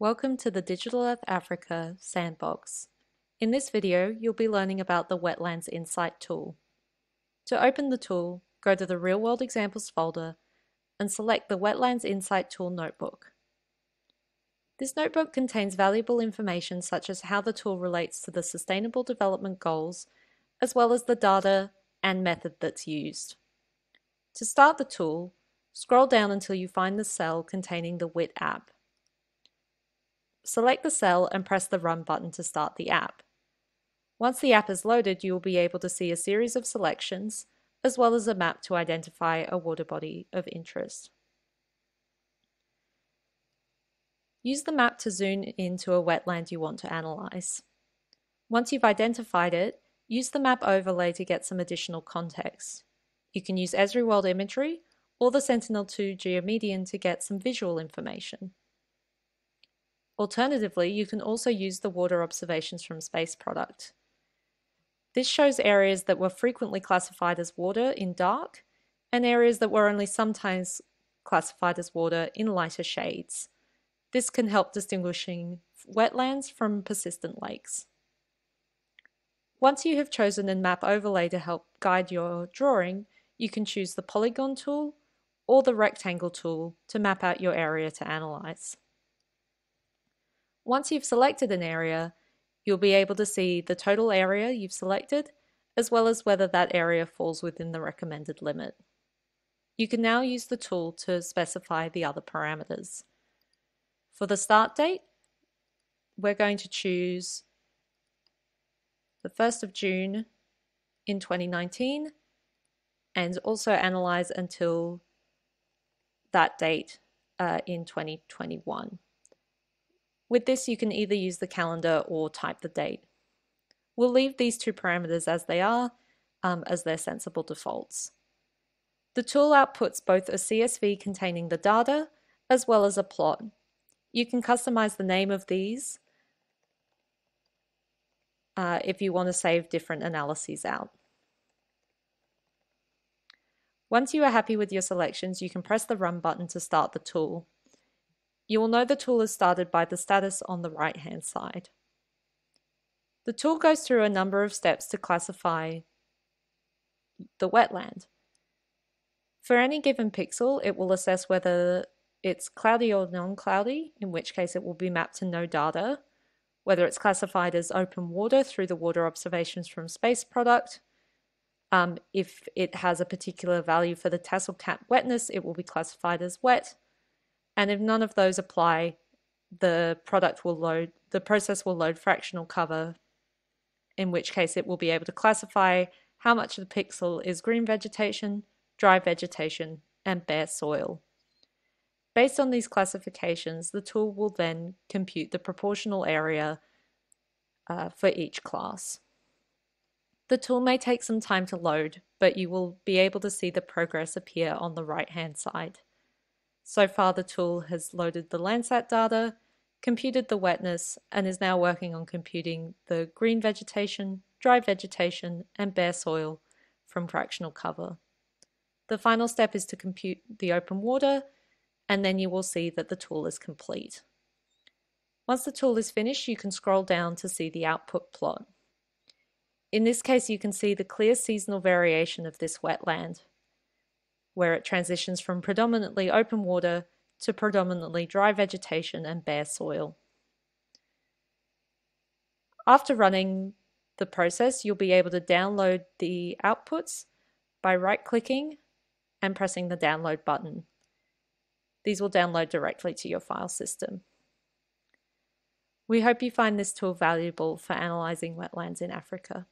Welcome to the Digital Earth Africa Sandbox. In this video, you'll be learning about the Wetlands Insight tool. To open the tool, go to the Real World Examples folder and select the Wetlands Insight Tool notebook. This notebook contains valuable information such as how the tool relates to the Sustainable Development Goals, as well as the data and method that's used. To start the tool, scroll down until you find the cell containing the WIT app. Select the cell and press the Run button to start the app. Once the app is loaded, you will be able to see a series of selections, as well as a map to identify a water body of interest. Use the map to zoom into a wetland you want to analyse. Once you've identified it, use the map overlay to get some additional context. You can use Esri World imagery or the Sentinel-2 Geomedian to get some visual information. Alternatively, you can also use the water observations from Space Product. This shows areas that were frequently classified as water in dark and areas that were only sometimes classified as water in lighter shades. This can help distinguishing wetlands from persistent lakes. Once you have chosen a map overlay to help guide your drawing, you can choose the polygon tool or the rectangle tool to map out your area to analyze. Once you've selected an area, you'll be able to see the total area you've selected, as well as whether that area falls within the recommended limit. You can now use the tool to specify the other parameters. For the start date, we're going to choose the 1st of June in 2019 and also analyze until that date uh, in 2021. With this, you can either use the calendar or type the date. We'll leave these two parameters as they are, um, as they're sensible defaults. The tool outputs both a CSV containing the data as well as a plot. You can customize the name of these uh, if you want to save different analyses out. Once you are happy with your selections, you can press the Run button to start the tool. You will know the tool is started by the status on the right hand side. The tool goes through a number of steps to classify the wetland. For any given pixel, it will assess whether it's cloudy or non-cloudy, in which case it will be mapped to no data, whether it's classified as open water through the water observations from space product. Um, if it has a particular value for the tassel cap wetness, it will be classified as wet. And if none of those apply, the product will load, the process will load fractional cover, in which case it will be able to classify how much of the pixel is green vegetation, dry vegetation, and bare soil. Based on these classifications, the tool will then compute the proportional area uh, for each class. The tool may take some time to load, but you will be able to see the progress appear on the right hand side. So far the tool has loaded the Landsat data, computed the wetness, and is now working on computing the green vegetation, dry vegetation, and bare soil from fractional cover. The final step is to compute the open water, and then you will see that the tool is complete. Once the tool is finished, you can scroll down to see the output plot. In this case, you can see the clear seasonal variation of this wetland where it transitions from predominantly open water to predominantly dry vegetation and bare soil. After running the process, you'll be able to download the outputs by right-clicking and pressing the download button. These will download directly to your file system. We hope you find this tool valuable for analysing wetlands in Africa.